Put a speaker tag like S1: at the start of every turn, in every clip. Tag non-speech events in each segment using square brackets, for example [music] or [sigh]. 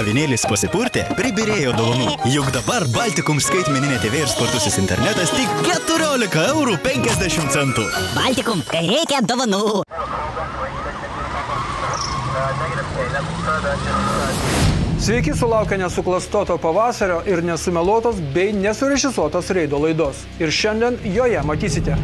S1: avinėlis pasipurtė, pribirėjo dovanų. Juk dabar Baltikum skaitmeninė TV ir spartusis internetas tik 14 eurų 50 centų.
S2: Baltikum, kai reikia dovanų.
S3: Sveiki sulaukę nesuklastoto pavasario ir nesumeluotos bei nesurežisuotos reido laidos. Ir šiandien joje matysite.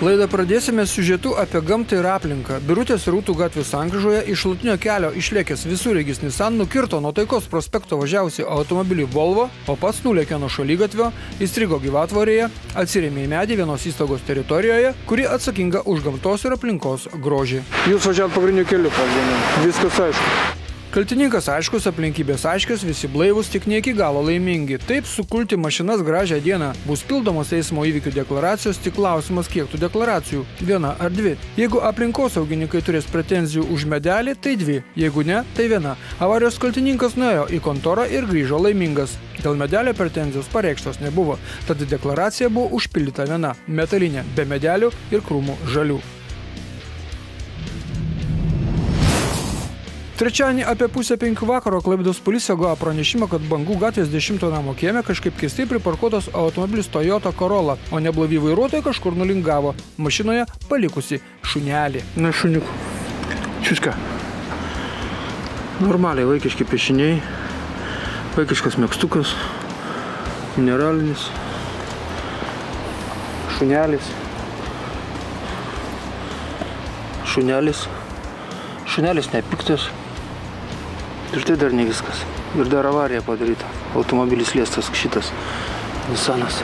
S3: Laidą pradėsime siužetu apie gamtą ir aplinką. Birutės ir Rūtų gatvių sankryžoje iš šalutinio kelio išlėkęs visureigis Nissan nukirto nuo taikos prospekto važiavusi automobilį Volvo, o pats nulėkė nuo šalygatvio, įstrigo gyvatvorėje, atsirėmė į medį vienos įstaigos teritorijoje, kuri atsakinga už gamtos ir aplinkos grožį. Jūs važiavot pagrindiniu keliu, pagrindiniu. Viskas aišku. Kaltininkas aiškus, aplinkybės aiškios, visi blaivus, tik ne iki galo laimingi. Taip sukulti mašinas gražią dieną. Bus pildomos eismo įvykių deklaracijos, tik klausimas, kiek tų deklaracijų. Viena ar dvi. Jeigu aplinkosaugininkai turės pretenzijų už medelį, tai dvi. Jeigu ne, tai viena. Avarijos kaltininkas nuėjo į kontorą ir grįžo laimingas. Dėl medelio pretenzijos pareikštos nebuvo, tad deklaracija buvo užpildyta viena - metalinė, be medelių ir krūmų žalių. Trečiadienį apie pusę penkių vakaro Klaipėdos policija gavo pranešimą, kad Bangų gatvės 10 namo kieme kažkaip keistai priparkuotas automobilis Toyota Corolla, o neblaivy vairuotojai kažkur nulingavo, mašinoje palikusi šunelį. Na šuniuk, čiuska. Normaliai vaikiški piešiniai, vaikiškas mėgstukas, mineralinis, šunelis, šunelis, šunelis nepiktas. Ir tai dar ne viskas. Ir dar avarija padaryta. Automobilis liestas šitas Nissanas.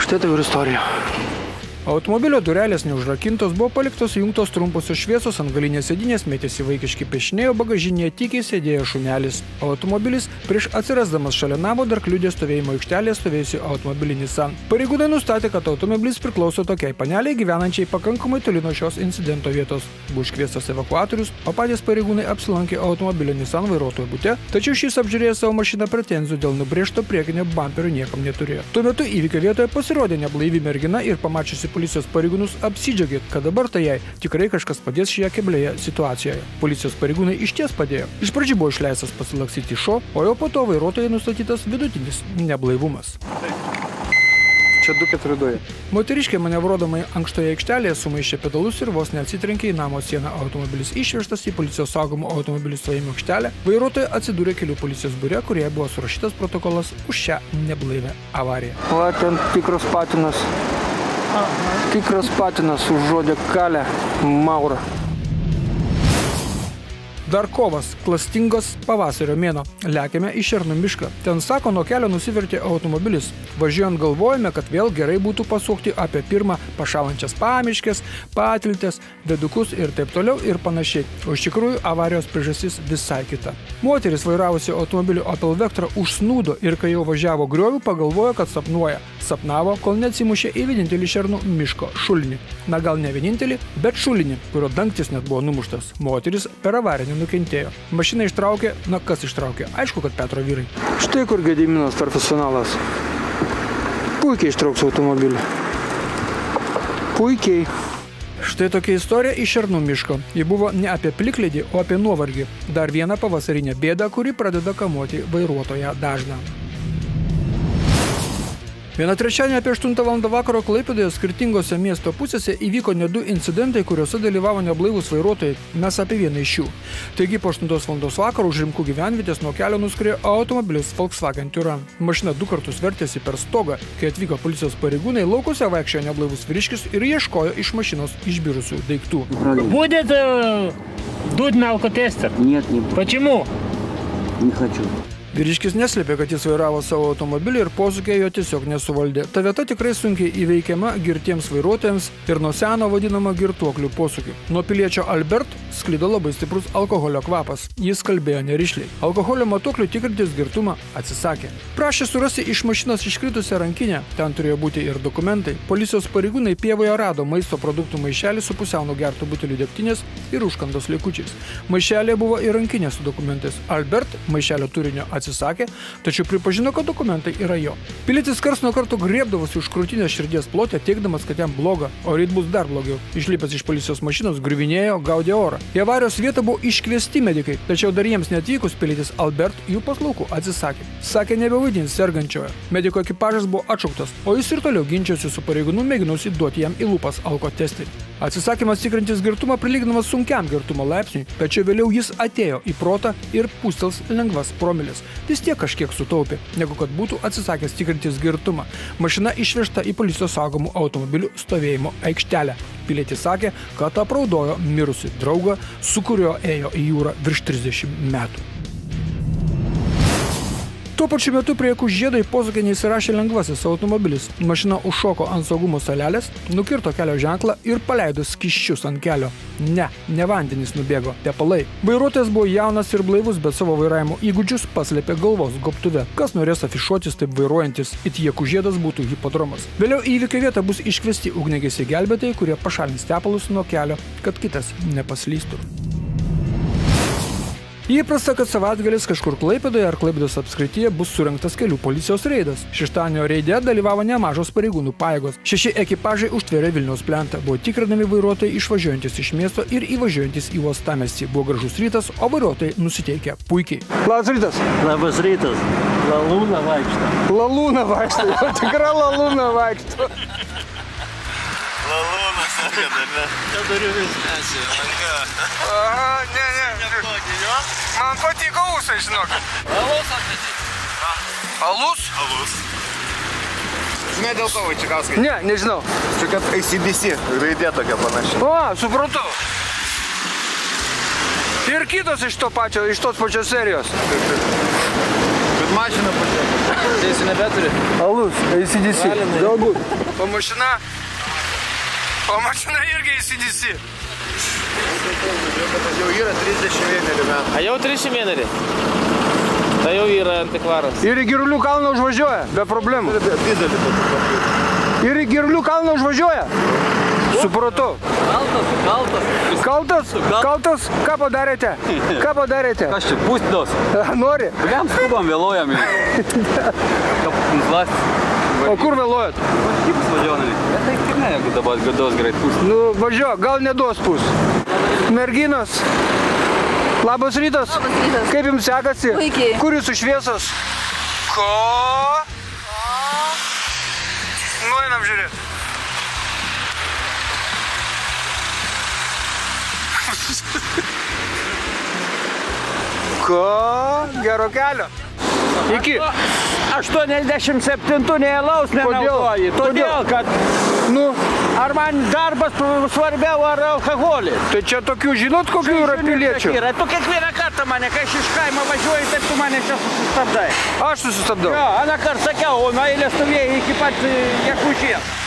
S3: Štai tai ir istorija. Automobilio durelės neužrakintos, buvo paliktos jungtos trumposios šviesos, ant galinės sėdinės mėtėsi vaikiški piešiniai, o bagažinėje tykiai sėdėjo šunelis. Automobilis prieš atsirasdamas šalia namo dar kliudė stovėjimo aikštelėje stovėjusi automobilį Nissan. Pareigūnai nustatė, kad automobilis priklauso tokiai paneliai gyvenančiai pakankamai toli nuo šios incidento vietos. Buvo iškviestas evakuatorius, o patys pareigūnai apsilankė automobilio Nissan vairuotojo būte, tačiau šis apžiūrėjęs savo mašiną pretenzijų dėl nubrėžto priekinio bumperio niekam neturėjo. Tuo metu įvykio vietoje pasirodė neblaivi mergina ir pamačiusi policijos pareigūnus apsidžiaugė, kad dabar tai jai tikrai kažkas padės šioje keblėje situacijoje. Policijos pareigūnai iš ties padėjo. Iš pradžių buvo išleistas pasilaksyti šo, o jau po to vairuotojai nustatytas vidutinis neblaivumas. Čia 242. Moteriškė manevruodama ankštoje aikštelėje sumaišė pedalus ir vos neatsitrenkė į namo sieną. Automobilis išvežtas į policijos saugomų automobilių stovėjimo aikštelę. Vairuotoja atsidūrė kelių policijos biure, kurioje buvo surašytas protokolas už šią neblaivę avariją. O ten tikras patinas. Tikras patinas užuodė kalę maurą. Dar kovas, klastingas pavasario mėno. Lekėme į Šernų mišką. Ten, sako, nuo kelio nusivertė automobilis. Važiuojant galvojame, kad vėl gerai būtų pasukti apie pirmą pašalančias pamiškės, patiltės, vedukus ir taip toliau ir panašiai. O iš tikrųjų avarijos priežastis visai kita. Moteris vairavusi automobiliu Opel Vectra užsnūdo ir kai jau važiavo griovių, pagalvojo, kad sapnuoja. Sapnavo, kol neatsimušė į vienintelį Šernų miško šulinį. Na gal ne vienintelį, bet šulinį, kurio dangtis net buvo numuštas. Moteris per avarinį nukentėjo. Mašiną ištraukė, na kas ištraukė? Aišku, kad Petro vyrai. Štai kur Gediminas profesionalas. Puikiai ištrauks automobilį. Puikiai. Štai tokia istorija iš Šernų miško. Ji buvo ne apie plikledį, o apie nuovargį. Dar viena pavasarinė bėda, kuri pradeda kamuoti vairuotoją dažną. Vieną trečiadienį apie 8 val. vakaro Klaipėdoje skirtingose miesto pusėse įvyko ne du incidentai, kuriuose dalyvavo neblaivus vairuotojai. Mes apie vieną iš jų. Taigi po 8 val. vakaro už Rimkų gyvenvietės nuo kelio nuskrėjo automobilis Volkswagen Turan. Mašina du kartus vertėsi per stogą. Kai atvyko policijos pareigūnai, laukose vaikščiojo neblaivus vyriškis ir ieškojo iš mašinos išbirusių daiktų.
S4: Будет э, дуть на алкотестер?
S5: Нет, не,
S4: Почему?
S5: не хочу.
S3: Vyriškis neslėpė, kad jis vairavo savo automobilį ir posūkė jo tiesiog nesuvaldė. Ta vieta tikrai sunkiai įveikiama girtiems vairuotojams ir nuo seno vadinama girtuoklių posūkiu. Nuo piliečio Albert sklido labai stiprus alkoholio kvapas. Jis kalbėjo nerišliai. Alkoholio matuoklių tikrintis girtumą atsisakė. Prašė surasti iš mašinos iškritusią rankinę. Ten turėjo būti ir dokumentai. Policijos pareigūnai pievoje rado maisto produktų maišelį su pusiau nugertų butelių degtinės ir užkandos likučiais. Maišelė buvo ir rankinė su dokumentais. Albert maišelio turinio atsisakė, tačiau pripažino, kad dokumentai yra jo. Pilietis kars nuo karto griebdavosi už krūtinės širdies plotę, teikdamas, kad jam bloga, o ryt bus dar blogiau. Išlipęs iš policijos mašinos, griuvinėjo, gaudė orą. Į avarijos vietą buvo iškviesti medikai, tačiau dar jiems netvykus pilietis Albert jų paslaugų atsisakė. Sakė nebevaidins sergančiojo. Mediko ekipažas buvo atšauktas, o jis ir toliau ginčiasi su pareigūnu mėginusi duoti jam į lūpas alkotesterį. Atsisakymas tikrintis girtumą prilyginamas sunkiam girtumo laipsniui, tačiau vėliau jis atėjo į protą ir pūstels lengvas promilis. Vis tiek kažkiek sutaupė, negu kad būtų atsisakęs tikrintis girtumą. Mašina išvežta į policijos saugomų automobilių stovėjimo aikštelę. Pilietis sakė, kad apraudojo mirusi draugą, su kuriuo ėjo į jūrą virš 30 metų. Tuo pačiu metu prie jakų žiedo į posūkį neįsirašė lengvasis automobilis. Mašina užšoko ant saugumo salelės, nukirto kelio ženklą ir paleido skiščius ant kelio. Ne, ne vandenys nubėgo, tepalai. Vairuotojas buvo jaunas ir blaivus, bet savo vairavimo įgūdžius paslėpė galvos gobtuve. Kas norės afišuotis taip vairuojantis, it jakų žiedas būtų hipodromas. Vėliau įvykio vietą bus iškviesti ugnegesiai gelbėtojai, kurie pašalins tepalus nuo kelio, kad kitas nepaslystų. Įprasta, kad savaitgalis kažkur Klaipėdoje ar Klaipėdos apskrityje bus surinktas kelių policijos reidas. Šeštadienio reide dalyvavo nemažos pareigūnų pajėgos. Šeši ekipažai užtvėrė Vilniaus plentą. Buvo tikrinami vairuotojai išvažiuojantis iš miesto ir įvažiuojantis į uostamestį. Buvo gražus rytas, o vairuotojai nusiteikę puikiai.
S6: Labas rytas.
S7: Labas rytas. Lalūna vaikšto.
S6: Lalūna vaikšto. [laughs] Tikra lalūna vaikšto.
S8: Sakė, dar ne.
S7: Nedariu viską.
S6: Aha, ne, ne. Man patiko ūsai, žinok.
S7: Alus atsakyk.
S6: Alus?
S8: Alus. Žinai dėl ko, Vaičikauskai?
S6: Ne, nežinau.
S8: Čia kad ACDC raidė tokia panaši.
S6: O, supratau. Ir kitos iš to pačio, iš tos pačios serijos.
S8: Bet mašina pačią.
S7: Teisų nebeturi.
S6: Alus, ACDC. Galbūt. O mašina? O mašina irgi ACDC.
S8: Jau yra 31 metų.
S7: A jau 300 mėnelį. Tai jau yra antikvaras.
S6: Ir į Girulių kalną užvažiuoja, be problemų. Ir į Girulių kalną užvažiuoja. Supratau.
S7: Kaltas, kaltas.
S6: Kaltas? Kaltas? Ką padarėte? Ką padarėte?
S9: Aš čia pūstos.
S6: Nori?
S9: Jam skubam, vėluojam. Nuslas.
S6: O kur vėluojat?
S9: Kaip važiuonami? Tai kaip ne, jeigu dabar gados greit pūst.
S6: Nu, važiuok, gal neduos pus. Merginos. Labas rytas.
S10: Labas rytas.
S6: Kaip jums sekasi?
S10: Puikiai.
S6: Kur jūsų šviesos? Ko? Nu, einam žiūrėti. Ko? Gero kelio. Iki.
S11: 87 neįlaus nenaudoji. Todėl, kad
S6: Nu,
S11: ar man darbas svarbiau ar alkoholis.
S6: tai čia tokių, žinot, kokių yra piliečių?
S11: Yra. Tu kiekvieną kartą mane, kai aš iš kaimo važiuoju, taip tu mane čia susistabdai.
S6: Aš susistabdau.
S11: Jo, aną kartą sakiau, o nuo eilės stovėjai iki pat jekužės.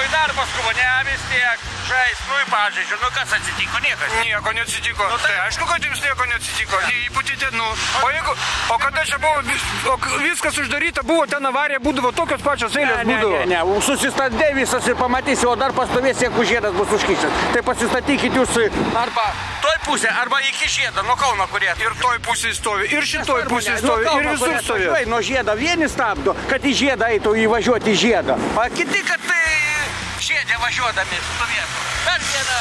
S11: Sakau, į darbą skubu, ne vis tiek, žais, nu į pažaidžiu, nu kas atsitiko, niekas.
S6: Nieko neatsitiko.
S11: Nu, tai-
S6: tai aišku, kad jums nieko neatsitiko. Neįputėte, nu. O, jeigu, o kada čia buvo, vis, o viskas uždaryta, buvo ten avarija, būdavo tokios pačios eilės
S11: Ne, ne,
S6: būdavo.
S11: ne, ne, susistabdė visas ir pamatysi, o dar pastovės, jeigu žiedas bus užkišęs. Tai pasistatykit jūs arba toj pusė, arba iki žiedą, nuo Kauno kurie.
S6: Ir toj pusėje stovi, ir šitoj pusėje stovi, ir visur stovi.
S11: Nuo žiedą vieni stabdo, kad į žiedą eitų įvažiuoti į žiedą. O kiti, kad žiedė važiuodami stovėtų. Dar viena.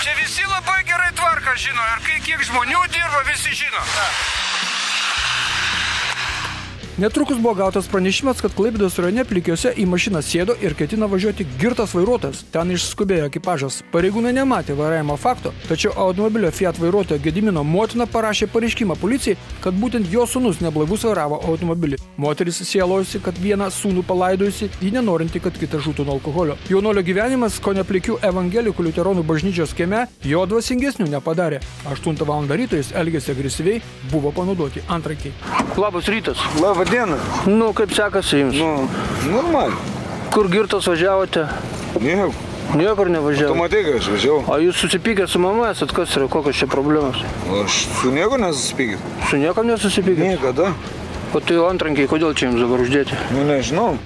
S6: Čia visi labai gerai tvarką žino ir kiek žmonių dirba, visi žino. Netrukus buvo gautas pranešimas, kad Klaipėdos rajone plikiuose į mašiną sėdo ir ketina važiuoti girtas vairuotojas. Ten išskubėjo ekipažas. Pareigūnai nematė vairavimo fakto, tačiau automobilio Fiat vairuotojo Gedimino motina parašė pareiškimą policijai, kad būtent jo sūnus neblaivus vairavo automobilį. Moteris sielojusi, kad vieną sūnų palaidojusi, ji nenorinti, kad kitas žūtų nuo alkoholio. Jaunolio gyvenimas, ko neplikių evangelikų liuteronų bažnyčios kieme, jo dvasingesnių nepadarė. 8 val. ryto jis elgėsi agresyviai, buvo panaudoti antrankiai. Labas rytas.
S8: Labą dieną.
S6: Nu, kaip sekasi jums?
S8: Nu, normaliai.
S6: Kur girtas važiavote?
S8: Nieko.
S6: Niekur
S8: Tu
S6: nevažiavote.
S8: matai, kai aš važiavau.
S6: O jūs susipykę su mama esat, kas yra, kokios čia problemos?
S8: Aš su nieko nesuspykit.
S6: Su niekam nesusipykė?
S8: Niekada.
S6: O tai antrankiai, kodėl čia jums dabar uždėti?
S8: Nu nežinau.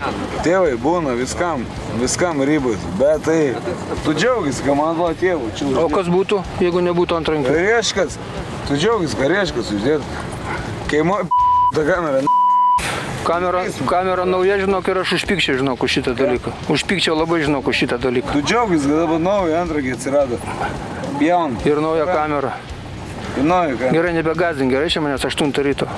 S8: Tėvai būna viskam, viskam ribas. Bet tai, tu džiaugiasi, kad man buvo tėvų. Čia
S6: O kas būtų, jeigu nebūtų antrankių?
S8: Reiškas. Tu džiaugiasi, kad reiškas uždėt. Kai mo... [laughs] Ta kamera,
S6: Kamera, kamera nauja, žinok, ir aš užpykčiau, žinok, už šitą dalyką. Užpykčiau labai, žinok, už šitą dalyką.
S8: tu džiaugis, kad dabar nauja antragė atsirado. Jaun.
S6: Ir nauja kamera.
S8: Ir nauja kamera.
S6: Gerai, nebegazink, gerai, čia manęs 8 ryto.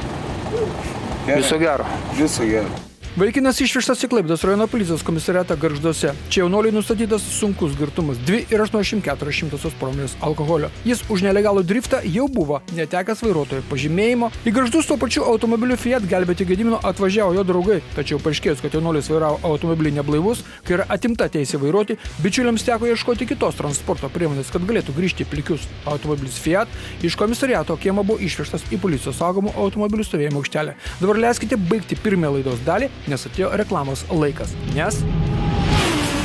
S6: Viso gero.
S8: Viso gero.
S3: Vaikinas išvežtas į Klaipėdos rajono policijos komisariatą Garžduose. Čia jaunoliui nustatytas sunkus girtumas - 2,84 promilės alkoholio. Jis už nelegalų driftą jau buvo netekęs vairuotojo pažymėjimo. Į Garždus tuo pačiu automobiliu Fiat gelbėti Gedimino atvažiavo jo draugai. Tačiau paaiškėjus, kad jaunolis vairavo automobilį neblaivus, kai yra atimta teisė vairuoti, bičiuliams teko ieškoti kitos transporto priemonės, kad galėtų grįžti į plikius. Automobilis Fiat iš komisariato kiemo buvo išvežtas į policijos saugomų automobilių stovėjimo aikštelę. Dabar leiskite baigti pirmąją laidos dalį, nes atėjo reklamos laikas. Nes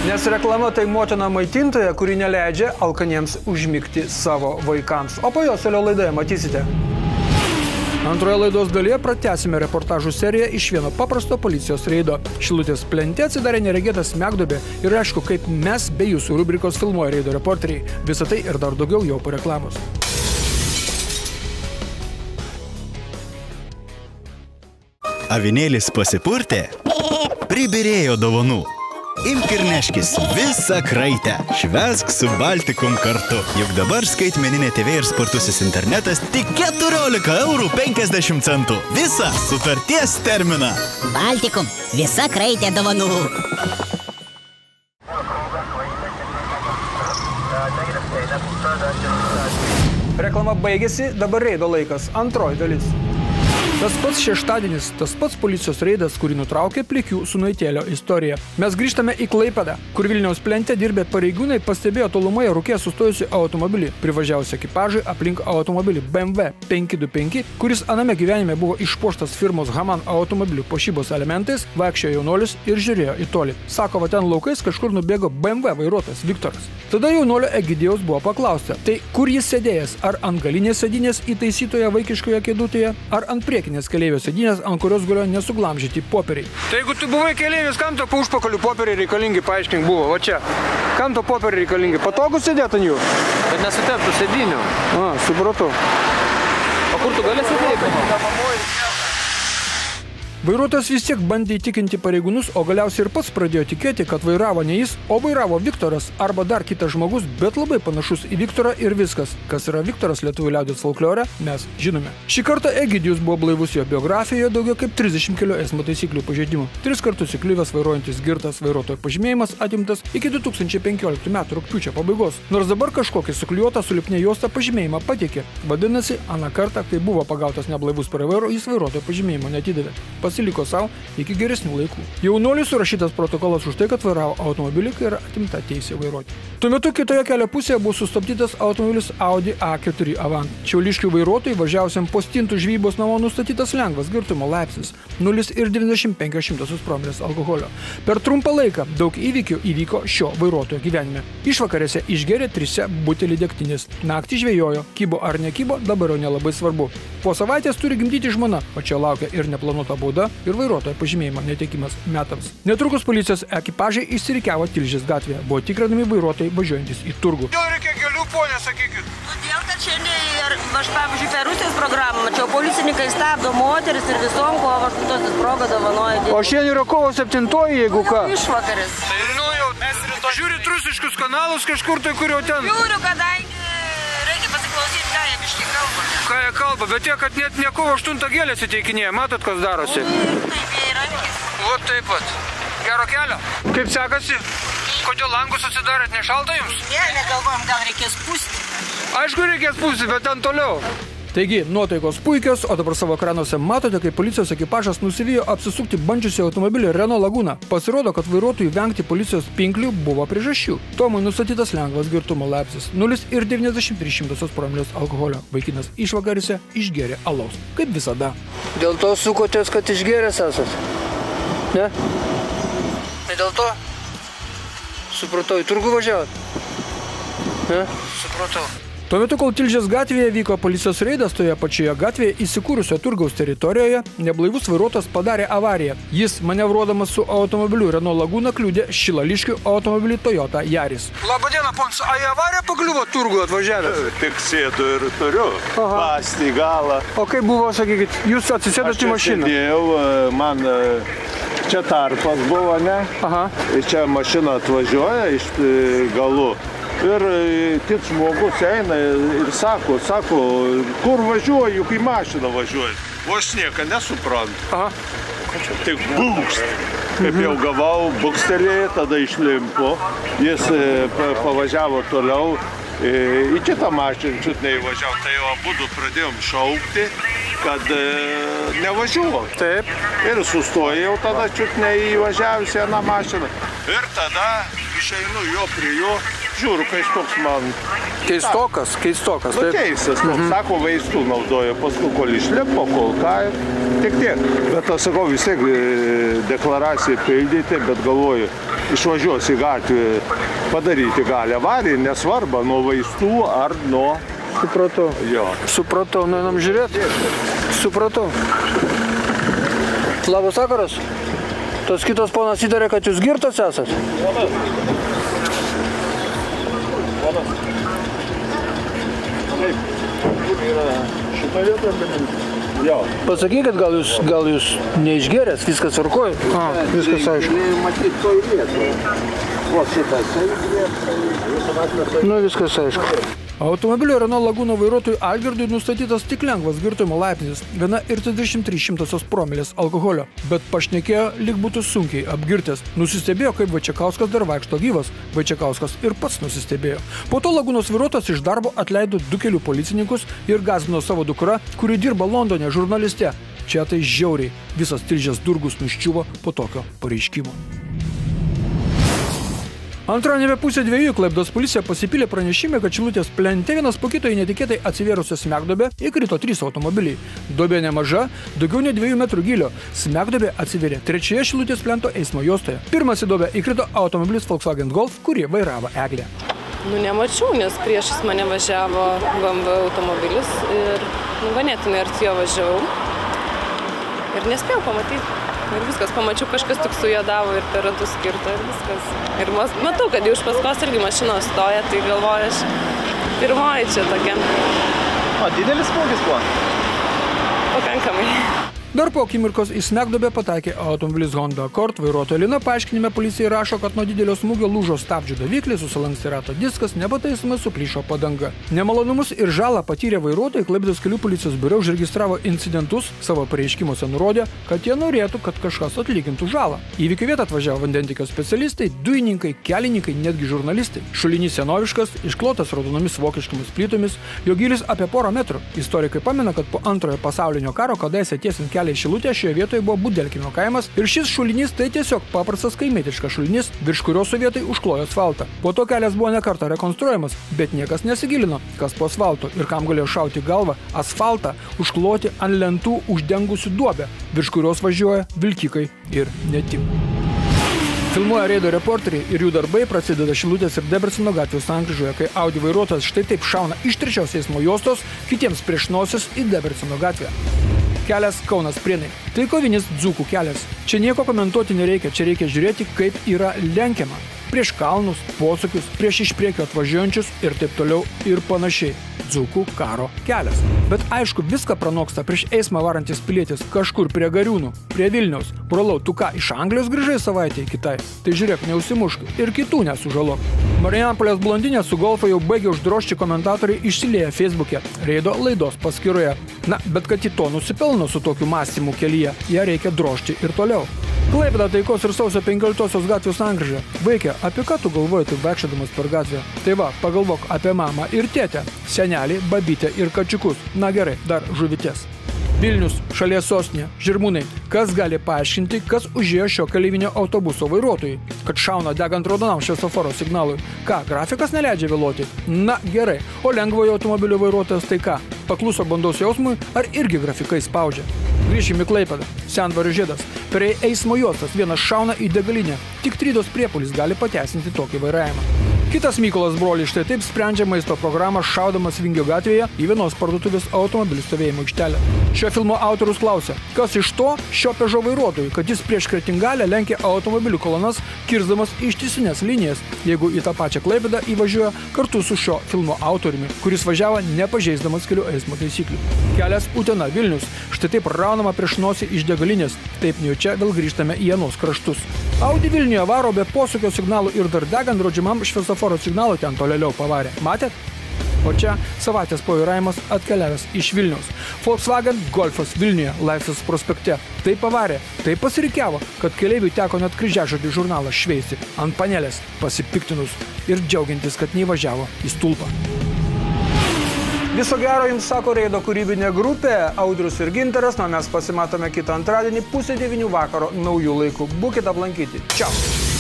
S3: Nes reklama tai motina maitintoja, kuri neleidžia alkaniems užmigti savo vaikams. O po jos toliau laidoje matysite. Antroje laidos dalyje pratęsime reportažų seriją iš vieno paprasto policijos reido. Šilutės plente atsidarė neregėtas smegdobė ir aišku, kaip mes bei jūsų rubrikos filmuoja reido reporteriai. Visą tai ir dar daugiau jau po reklamos.
S1: Avinėlis pasipurtė, pribirėjo dovanų. Imk ir neškis visą kraitę. Švesk su Baltikum kartu. Juk dabar skaitmeninė TV ir spartusis internetas tik 14 eurų 50 centų. Visą sutarties terminą.
S2: Baltikum, visa kraitė dovanų.
S3: Reklama baigėsi, dabar reido laikas. Antroji dalis. Tas pats šeštadienis, tas pats policijos reidas, kurį nutraukė plikių sunaitėlio istorija. Mes grįžtame į Klaipedą, kur Vilniaus plente dirbę pareigūnai pastebėjo tolumoje rūkė sustojusi automobilį. Privažiavusi ekipažai aplink automobilį BMW 525, kuris aname gyvenime buvo išpuoštas firmos Haman automobilių pošybos elementais, vaikščiojo jaunuolis ir žiūrėjo į tolį. Sako, va ten laukais kažkur nubėgo BMW vairuotojas Viktoras. Tada jaunolio Egidijaus buvo paklausta, tai kur jis sėdėjęs, ar ant galinės sėdinės įtaisytoje vaikiškoje kėdutėje, ar ant priekinės keleivio sėdinės, ant kurios galėjo nesuglamžyti popieriai. Tai jeigu tu buvai keleivis, kam to po užpakaliu popieriai reikalingi, paaiškink buvo, va čia. Kam to popieriai reikalingi? Patogu sėdėti ant jų?
S7: Kad nesuteptų sėdinių.
S3: A, supratau.
S7: O kur tu gali sėdėti?
S3: Vairuotojas vis tiek bandė įtikinti pareigūnus, o galiausiai ir pats pradėjo tikėti, kad vairavo ne jis, o vairavo Viktoras arba dar kitas žmogus, bet labai panašus į Viktorą ir viskas. Kas yra Viktoras lietuvių liaudės folklore, mes žinome. Šį kartą Egidijus buvo blaivus jo biografijoje daugiau kaip 30 kelių eismo taisyklių pažeidimų. Tris kartus įkliuvęs vairuojantis girtas vairuotojo pažymėjimas atimtas iki 2015 m. rugpjūčio pabaigos. Nors dabar kažkokį suklijuotą su lipnė juosta pažymėjimą patikė. Vadinasi, aną kartą, kai buvo pagautas neblaivus vairo, jis vairuotojo pažymėjimo netidavė pasiliko savo iki geresnių laikų. Jaunuoliui surašytas protokolas už tai, kad vairavo automobilį, kai yra atimta teisė vairuoti. Tuo metu kitoje kelio pusėje buvo sustabdytas automobilis Audi A4 Avant. Čiauliškių vairuotojai važiavusiam po stintų žvybos namo nustatytas lengvas girtumo laipsnis - 0,95 promilės alkoholio. Per trumpą laiką daug įvykių įvyko šio vairuotojo gyvenime. Išvakarėse išgeria trise butelį degtinės. Naktį žvejojo, kybo ar nekybo, dabar jau nelabai svarbu. Po savaitės turi gimdyti žmona, o čia laukia ir neplanuota bauda, ir vairuotojo pažymėjimo netekimas metams. Netrukus policijos ekipažai išsirikiavo Tilžės gatvėje. Buvo tikrinami vairuotojai važiuojantis į turgų.
S6: Jau reikia kelių, ponė, sakykit.
S10: Todėl, kad šiandien ir aš, pavyzdžiui, per Rusijos programą mačiau, policininkai stabdo moteris ir visom kovo 8 progą dovanoja.
S6: O šiandien yra kovo 7, jeigu ką.
S10: Išvakaris.
S6: Tai nu jau, mes rytoj. Žiūrit rusiškus kanalus kažkur tai, kur jau ten.
S10: Žiūriu, kadangi Ką jie kalba,
S6: bet tie, kad net ne kovo 8 gėlės įteikinėja, matot, kas darosi.
S10: Taip, jie yra rankis.
S6: O taip pat. Gero kelio. Kaip sekasi? Kodėl langus atsidarėt, nešalta jums?
S10: Ne, negalvojam, gal reikės pūsti.
S6: Aišku, reikės pūsti, bet ten toliau.
S3: Taigi, nuotaikos puikios, o dabar savo ekranuose matote, kaip policijos ekipažas nusivijo apsisukti bandžiusi automobilį Renault Laguna. Pasirodo, kad vairuotojui vengti policijos pinklių buvo priežasčių. Tomui nustatytas lengvas girtumo laipsnis - 0,93 promilės alkoholio. Vaikinas išvakarėse išgėrė alaus. Kaip visada.
S6: Dėl to sukotės, kad išgėręs esat. Ne? Tai dėl to? Supratau, į turgų važiavot? Ne? Supratau.
S3: Tuo metu, kol Tilžės gatvėje vyko policijos reidas, toje pačioje gatvėje įsikūrusio turgaus teritorijoje neblaivus vairuotojas padarė avariją. Jis, manevruodamas su automobiliu Renault Laguna, kliūdė šilališkių automobilį Toyota Yaris.
S12: Labadiena, pons, a į avariją pakliuvo turgų atvažiavęs?
S13: Tik sėdu ir turiu. Pastį galą.
S12: O kaip buvo, sakykit, jūs atsisėdote į mašiną?
S13: Sėdėjau, e, man e, čia tarpas buvo, ne?
S12: Aha.
S13: Čia mašina atvažiuoja iš e, galų. Ir e, tik žmogus eina ir sako, sako, kur važiuoju, juk į mašiną važiuoju. O aš nieką nesuprantu.
S12: Aha.
S13: Tik būkst. Kaip jau gavau, bukstelėjai, tada išlimpo. Jis e, pa- pavažiavo toliau. e, Į kitą mašiną čiut neįvažiavo, tai jau abu pradėjom šaukti, kad nevažiuok.
S12: Taip.
S13: Ir sustojau tada čiut neįvažiavus į vieną mašiną. Ir tada išeinu jo prie jo, žiūriu, kai toks man
S12: Keistokas, keistokas.
S13: Nu, keistas, toks, sako, vaistų naudoja, paskui kol išlipo, kol ką, tik tiek. Bet aš sakau, vis tiek e, deklaraciją pildyti, bet galvoju, išvažiuos į gatvę, padaryti gali avariją, nesvarba, nuo vaistų ar nuo...
S12: Supratau.
S13: Jo.
S12: Supratau, nueinam žiūrėti. Supratau. Labas vakaras. Tas kitas ponas įtarė, kad jūs girtas esat.
S13: Kur yra šita vieta? Jo.
S12: Pasakykit, gal jūs, gal jūs neišgeręs, viskas tvarkoj. A, viskas aišku.
S13: Matyt, toj vietoje. O šitas,
S12: Nu, viskas aišku.
S3: Automobilio Renault Laguna vairuotojui Algirdui nustatytas tik lengvas girtumo laipsnis, viena ir 33 šimtosios promilės alkoholio, bet pašnekėjo, lyg būtų sunkiai apgirtęs. Nusistebėjo, kaip Vačiakauskas dar vaikšto gyvas. Vačiakauskas ir pats nusistebėjo. Po to Lagunos vairuotojas iš darbo atleido du kelių policininkus ir gazino savo dukrą, kuri dirba Londone žurnaliste. Čia tai žiauriai. Visas tilžės durgus nuščiuvo po tokio pareiškimo. Antradienį pusė dviejų Klaipdos policija pasipylė pranešimą, kad Šilutės plente vienas po kito į netikėtai atsivėrusią smegdobę įkrito trys automobiliai. Dobė nemaža, daugiau nei dviejų metrų gilio. Smegdobė atsivėrė trečioje Šilutės plento eismo juostoje. Pirmas į dobę įkrito automobilis Volkswagen Golf, kurį vairavo Eglė.
S14: Nu, nemačiau, nes priešais mane važiavo BMW automobilis ir nu, ganėtinai arti jo važiavau. Ir nespėjau pamatyti. Ir viskas, pamačiau, kažkas tik sujodavo ir per ratus skirta ir viskas. Ir matau, kad jau iš paskos irgi mašinos stoja, tai galvoju, aš pirmoji čia tokia.
S9: O didelis smūgis buvo?
S14: Pakankamai.
S3: Dar po akimirkos į smegdobę pataikė automobilis Honda Accord. Vairuotojo Lina paaiškinime policijai rašo, kad nuo didelio smūgio lūžo stabdžių daviklis, susilankstė rato diskas, nepataisomai suplyšo padanga. Nemalonumus ir žalą patyrę vairuotojai Klaipėdos kelių policijos biure užregistravo incidentus, savo pareiškimuose nurodė, kad jie norėtų, kad kažkas atlygintų žalą. Įvykio vietą atvažiavo vandentikio specialistai, dujininkai, kelininkai, netgi žurnalistai. Šulinys senoviškas, išklotas raudonomis vokiškomis plytomis, jo gilis apie porą metrų. Istorikai pamena, kad po antrojo pasaulinio karo kadaise tiesiant kelią į Šilutę šioje vietoje buvo Budelkino kaimas ir šis šulinys tai tiesiog paprastas kaimietiškas šulinys, virš kurio sovietai užklojo asfaltą. Po to kelias buvo nekarta rekonstruojamas, bet niekas nesigilino, kas po asfaltu ir kam galėjo šauti galvą asfaltą užkloti ant lentų uždengusių duobę, virš kurios važiuoja vilkikai ir ne tik. Filmuoja reido reporteriai ir jų darbai prasideda Šilutės ir Debrecino gatvių sankryžoje, kai Audi vairuotojas štai taip šauna iš trečios eismo juostos kitiems prieš nosis į Debrecino gatvę. Kelias Kaunas Prienai. Tai kovinis dzūkų kelias. Čia nieko komentuoti nereikia, čia reikia žiūrėti, kaip yra lenkiama. Prieš kalnus, posūkius, prieš iš priekio atvažiuojančius ir taip toliau ir panašiai. Dzūkų karo kelias. Bet aišku, viską pranoksta prieš eismą varantis pilietis kažkur prie Gariūnų, prie Vilniaus. Brolau, tu ką, iš Anglijos grįžai savaitėje kitai? Tai žiūrėk, neusimušk ir kitų nesužalok. Marijampolės blondinė su golfo jau baigė uždrošti komentatoriai išsilieję Facebook'e, reido laidos paskyroje. Na, bet kad į to nusipelno su tokiu mąstymu kelyje, ją reikia drošti ir toliau. Klaipėda taikos ir sausio 15 gatvės sankryžė. Vaikė, apie ką tu galvoji, tu vaikščiodamas per gatvę? Tai va, pagalvok apie mamą ir tėtę, senelį, babytę ir kačiukus. Na gerai, dar žuvytės. Vilnius, šalies sostinė, Žirmūnai. Kas gali paaiškinti, kas užėjo šio keleivinio autobuso vairuotojai? Kad šauna degant raudonam šviesoforo signalui. Ką, grafikas neleidžia vėluoti? Na gerai, o lengvojo automobilio vairuotojas tai ką? Pakluso bandos jausmui ar irgi grafikai spaudžia? Grįžime į Klaipėdą. Senvario žiedas. Prie eismo juostas vienas šauna į degalinę. Tik trydos priepulis gali pateisinti tokį vairavimą. Kitas Mykolas brolis štai taip sprendžia maisto programą šaudamas Vingio gatvėje į vienos parduotuvės automobilių stovėjimo aikštelę. Šio filmo autorius klausia, kas iš to šio pežo vairuotojui, kad jis prieš kretingalę lenkia automobilių kolonas, kirsdamas ištisinės linijas, jeigu į tą pačią klaipidą įvažiuoja kartu su šio filmo autoriumi, kuris važiavo nepažeisdamas kelių eismo taisyklių. Kelias Utena Vilnius, štai taip raunama prieš nosį iš degalinės, taip nejučia vėl grįžtame į Janos kraštus. Audi Vilniuje varo be posūkio signalų ir dar degant draudžiamam šviesoforo signalo ten tolėliau pavarė. Matėt? O čia savaitės pavairavimas atkeliavęs iš Vilniaus. Volkswagen Golfas Vilniuje, Laisvės prospekte. Tai pavarė, tai pasirikiavo, kad keliaiviui teko net kryžiažodį žurnalą šveisti ant panelės, pasipiktinus ir džiaugiantis, kad neįvažiavo į stulpą. Viso gero jums sako Reido kūrybinė grupė, Audrius ir Ginteras, na mes pasimatome kitą antradienį pusę devinių vakaro naujų laikų. Būkite aplankyti. Čiau.